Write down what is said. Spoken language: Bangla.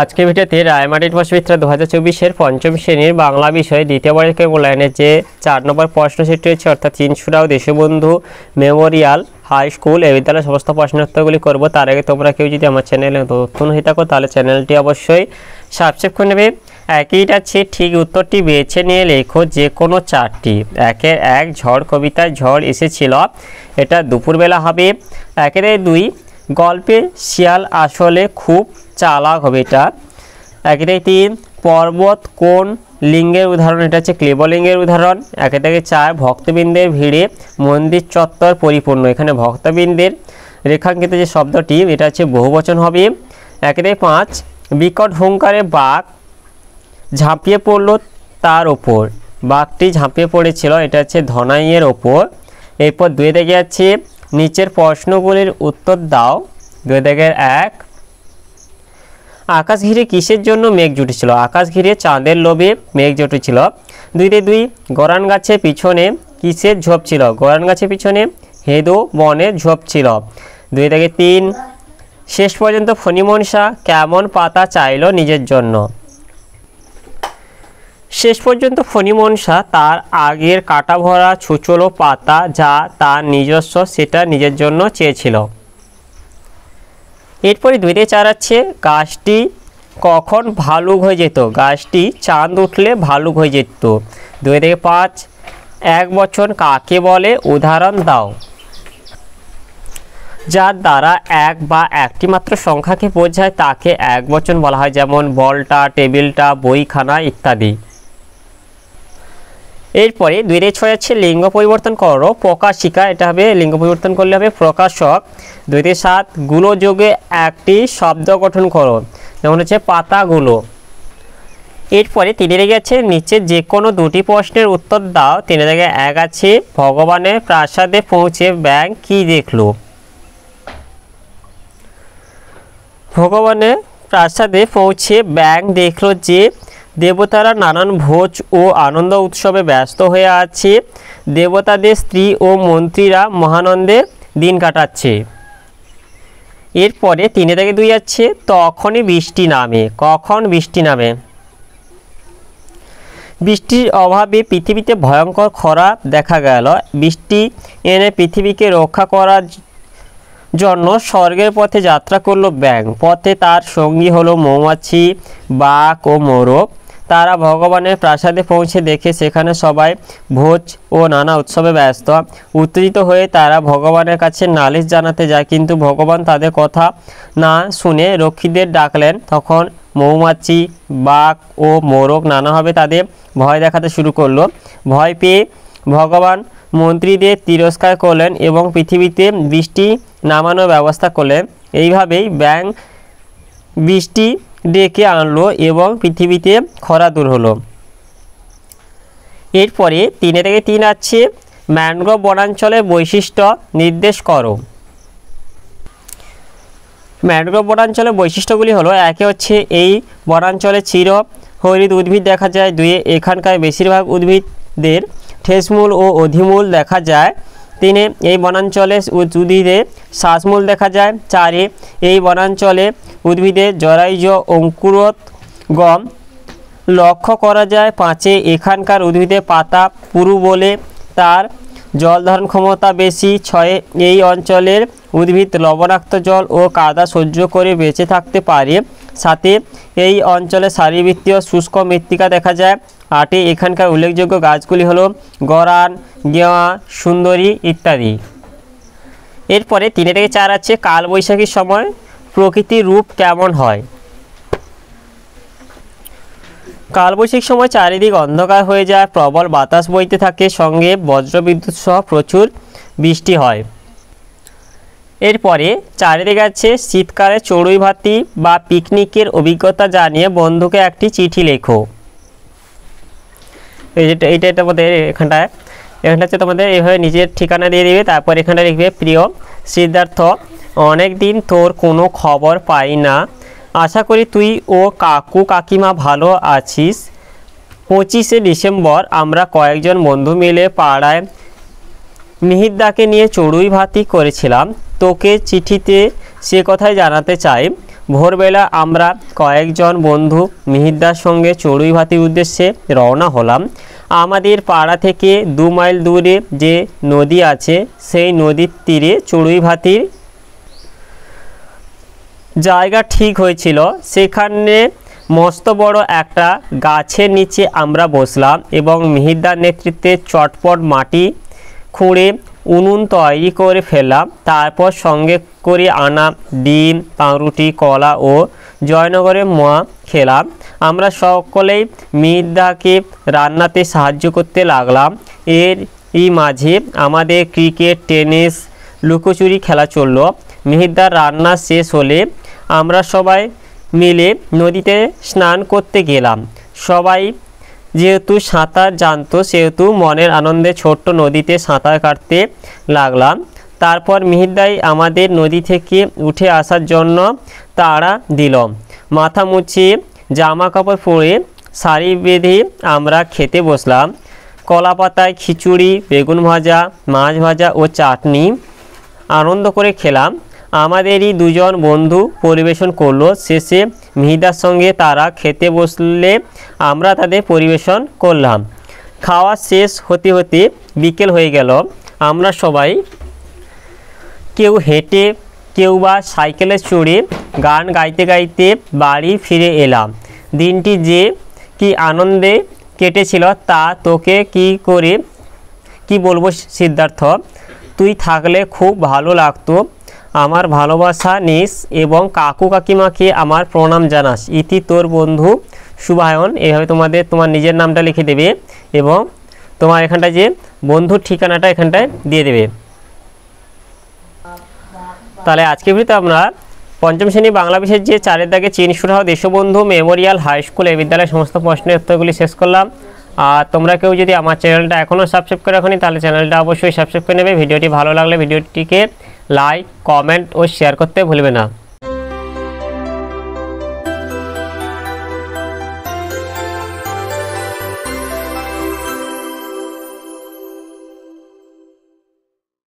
আজকের ভিডিওতে রায়মাটির প্রশ্নবিত্রা দু হাজার চব্বিশের পঞ্চম শ্রেণির বাংলা বিষয়ে দ্বিতীয় পরীক্ষার মূল্যায়নের যে চার নম্বর প্রশ্ন সেটি রয়েছে, অর্থাৎ তিনশোটাও দেশবন্ধু মেমোরিয়াল হাই স্কুল এই বিদ্যালয়ের সমস্ত প্রশ্নোত্তরগুলি করব। তার আগে তোমরা কেউ যদি আমার চ্যানেলে নতুন হয়ে থাকো, তাহলে চ্যানেলটি অবশ্যই সাবস্ক্রাইব করে নেবে। একইটা আছে, ঠিক উত্তরটি বেছে নিয়ে লেখো যে কোনো চারটি। একের এক, ঝড় কবিতায় ঝড় এসেছিল, এটা দুপুরবেলা হবে। একের দুই গল্পে শিয়াল আসলে খুব চালাক হবে এটা। একের তিন, পর্বত কোন লিঙ্গের উদাহরণ? এটা হচ্ছে ক্লেবলিঙ্গের উদাহরণ। একে থেকে চার, ভক্তবৃন্দের ভিড়ে মন্দির চত্বর পরিপূর্ণ। এখানে ভক্তবৃন্দের রেখাঙ্কিত যে শব্দটি, এটা হচ্ছে বহুবচন হবে। একে থেকে পাঁচ, বিকট হুঙ্কারে বাঘ ঝাঁপিয়ে পড়ল তার ওপর বাঘটি ঝাঁপিয়ে পড়েছিল, এটা হচ্ছে ধনাইয়ের ওপর এরপর দুয়ে দেখে আছে নিচের প্রশ্নগুলির উত্তর দাও। দুই দিকের এক। আকাশ ঘিরে কিসের জন্য মেঘ জুটেছিল? আকাশ ঘিরে চাঁদের লোভে মেঘ জুটেছিল। দুইতে দুই, গরান গাছের পিছনে কিসের ঝোপ ছিল? গরান গাছের পিছনে হেদো বনের ঝোপ ছিল। দুই থেকে তিন, শেষ পর্যন্ত ফণিমনসা কেমন পাতা চাইলো নিজের জন্য? শেষ পর্যন্ত ফণিমনসা তার আগের কাটা ভরা ছুচলো পাতা যা তার নিজস্ব সেটা নিজের জন্য চেয়েছিল। এরপরে দুইতে চারাচ্ছে গাছটি কখন ভালুক হয়ে যেত? গাছটি চাঁদ উঠলে ভালুক হয়ে যেত। দুই থেকে পাঁচ, এক বছর কাকে বলে? উদাহরণ দাও। যার দ্বারা এক বা একটি মাত্র সংখ্যাকে বোঝায়, তাকে এক বচন বলা হয়, যেমন বলটা, টেবিলটা, বইখানা ইত্যাদি। এরপরে দুই রে ছয় আছে, লিঙ্গ পরিবর্তন করো প্রকাশিকা এটা হবে লিঙ্গ পরিবর্তন করলে হবে প্রকাশক। দুই রে সাত, গুলো যোগে একটি শব্দ গঠন করো, যেমন হচ্ছে পাতাগুলো। এরপরে তিনে রেগে আছে, নিচে যে কোনো দুটি প্রশ্নের উত্তর দাও তিনে জায়গায় এক আছে, ভগবানের প্রাসাদে পৌঁছে ব্যাং কি দেখল? ভগবানের প্রাসাদে পৌঁছে ব্যাং দেখল যে দেবতারা নানান ভোজ ও আনন্দ উৎসবে ব্যস্ত হয়ে আছে। দেবতাদের স্ত্রী ও মন্ত্রীরা মহানন্দে দিন কাটাচ্ছে। এরপরে তিনে থেকে দুই আছে, তখনই বৃষ্টি নামে। কখন বৃষ্টি নামে? বৃষ্টির অভাবে পৃথিবীতে ভয়ঙ্কর খরা দেখা গেল। বৃষ্টি এনে পৃথিবীকে রক্ষা করার জন্য স্বর্গের পথে যাত্রা করল ব্যাং পথে তার সঙ্গী হলো মৌমাছি, বাঘ ও মোরগ। তারা ভগবানের প্রাসাদে পৌঁছে দেখে সেখানে সবাই ভোজ ও নানা উৎসবে ব্যস্ত। উত্তেজিত হয়ে তারা ভগবানের কাছে নালিশ জানাতে যায়, কিন্তু ভগবান তাদের কথা না শুনে রক্ষীদের ডাকলেন। তখন মৌমাছি, বাঘ ও মোরগ নানাভাবে তাদের ভয় দেখাতে শুরু করল। ভয় পেয়ে ভগবান মন্ত্রীদের তিরস্কার করলেন এবং পৃথিবীতে বৃষ্টি নামানোর ব্যবস্থা করলেন। এইভাবেই ব্যাং বৃষ্টি ডেকে আনলো এবং পৃথিবীতে খরা দূর হলো। এরপরে তিনে থেকে তিন আছে, ম্যানগ্রোভ বনাঞ্চলের বৈশিষ্ট্য নির্দেশ করো। ম্যানগ্রোভ বনাঞ্চলের বৈশিষ্ট্যগুলি হলো, একে হচ্ছে এই বনাঞ্চলে চির হরিত উদ্ভিদ দেখা যায়, দুয়ে এখানকার বেশিরভাগ উদ্ভিদদের ঠেসমূল ও অধিমূল দেখা যায়। তিনে এই বনাঞ্চলে উদ্ভিদে শ্বাসমূল দেখা যায়। চারে এই বনাঞ্চলে উদ্ভিদের জরাইজ অঙ্কুরত গম লক্ষ্য করা যায়। পাঁচে এখানকার উদ্ভিদের পাতা পুরু বলে তার জল ধারণ ক্ষমতা বেশি। ছয়ে এই অঞ্চলের উদ্ভিদ লবণাক্ত জল ও কাদা সহ্য করে বেঁচে থাকতে পারে। সাথে এই অঞ্চলে সারিবৃত্তীয় শুষ্ক মৃত্তিকা দেখা যায়। আটে এখানকার উল্লেখযোগ্য গাছগুলি হলো গরান, গেওয়া, সুন্দরী ইত্যাদি। এরপরে তিনে থেকে চার আছে কালবৈশাখীর সময় প্রকৃতির রূপ কেমন হয়? কালবৈশাখীর সময় চারিদিক অন্ধকার হয়ে যায়, প্রবল বাতাস বইতে থাকে, সঙ্গে বজ্রবিদ্যুৎ সহ প্রচুর বৃষ্টি হয়। এরপরে চারিদিকে আছে শীতকালে চড়ুই ভাতি বা পিকনিকের অভিজ্ঞতা জানিয়ে বন্ধুকে একটি চিঠি লেখো। এইটা এটা আমাদের এখানটায়। এখানটা হচ্ছে তোমাদের এইভাবে নিজের ঠিকানা দিয়ে দিবে, তারপর এখানটা লিখবে, প্রিয় সিদ্ধার্থ অনেক দিন তোর কোনো খবর পাই না। আশা করি তুই ও কাকু কাকিমা ভালো আছিস। পঁচিশে ডিসেম্বর আমরা কয়েকজন বন্ধু মিলে পাড়ায় মিহিরদাকে নিয়ে চড়ুই ভাতি করেছিলাম। তোকে চিঠিতে সে কথাই জানাতে চাই। ভোরবেলা আমরা কয়েকজন বন্ধু মিহিরদার সঙ্গে চড়ুইভাতির উদ্দেশ্যে রওনা হলাম। আমাদের পাড়া থেকে দু মাইল দূরে যে নদী আছে, সেই নদীর তীরে চড়ুইভাতির জায়গা ঠিক হয়েছিল। সেখানে মস্ত বড় একটা গাছের নিচে আমরা বসলাম এবং মিহিরদার নেতৃত্বে চটপট মাটি খুঁড়ে উনুন তৈরি করে ফেললাম তারপর সঙ্গে করে আনা ডিম, পাউরুটি, কলা ও জয়নগরের মোয়া খেলাম আমরা সকলেই মিহিরদাকে রান্নাতে সাহায্য করতে লাগলাম। এর এই মাঝে আমাদের ক্রিকেট, টেনিস, লুকোচুরি খেলা চলল। মিহিরদার রান্না শেষ হলে আমরা সবাই মিলে নদীতে স্নান করতে গেলাম। সবাই যেহেতু সাঁতার জানতো, সেহেতু মনের আনন্দে ছোট্ট নদীতে সাঁতার কাটতে লাগলাম। তারপর মিহিরদাই আমাদের নদী থেকে উঠে আসার জন্য তাড়া দিল। মাথা মুছিয়ে জামা কাপড় পরে শাড়ি বেঁধে আমরা খেতে বসলাম। কলা পাতায় খিচুড়ি, বেগুন ভাজা, মাছ ভাজা ও চাটনি আনন্দ করে খেলাম। আমাদেরই দুজন বন্ধু পরিবেশন করল। শেষে মিহিদার সঙ্গে তারা খেতে বসলে আমরা তাদের পরিবেশন করলাম। খাওয়া শেষ হতে হতে বিকেল হয়ে গেল। আমরা সবাই কেউ হেঁটে, কেউ বা সাইকেলে চড়ে গান গাইতে গাইতে বাড়ি ফিরে এলাম। দিনটি যে কি আনন্দে কেটেছিল তা তোকে কি করে, কি বলব সিদ্ধার্থ? তুই থাকলে খুব ভালো লাগতো। আমার ভালোবাসা নিস এবং কাকু কাকিমাকে আমার প্রণাম জানাস। ইতি তোর বন্ধু শুভায়ন এভাবে তোমাদের তোমার নিজের নামটা লিখে দেবে এবং তোমার এখানটায় যে বন্ধুর ঠিকানাটা এখানটায় দিয়ে দেবে। তাহলে আজকে ভিডিওতে আমরা পঞ্চম শ্রেণি বাংলা বিষয়ের যে চারের দাগে চীন সুরাহ দেশবন্ধু মেমোরিয়াল হাই স্কুল এই বিদ্যালয়ের সমস্ত প্রশ্নের উত্তরগুলি শেষ করলাম। আর তোমরা কেউ যদি আমার চ্যানেলটা এখনও সাবস্ক্রাইব করে রাখনি, তাহলে চ্যানেলটা অবশ্যই সাবস্ক্রাইব করে নেবে। ভিডিওটি ভালো লাগলে ভিডিওটিকে লাইক কমেন্ট ও শেয়ার করতে ভুলবে না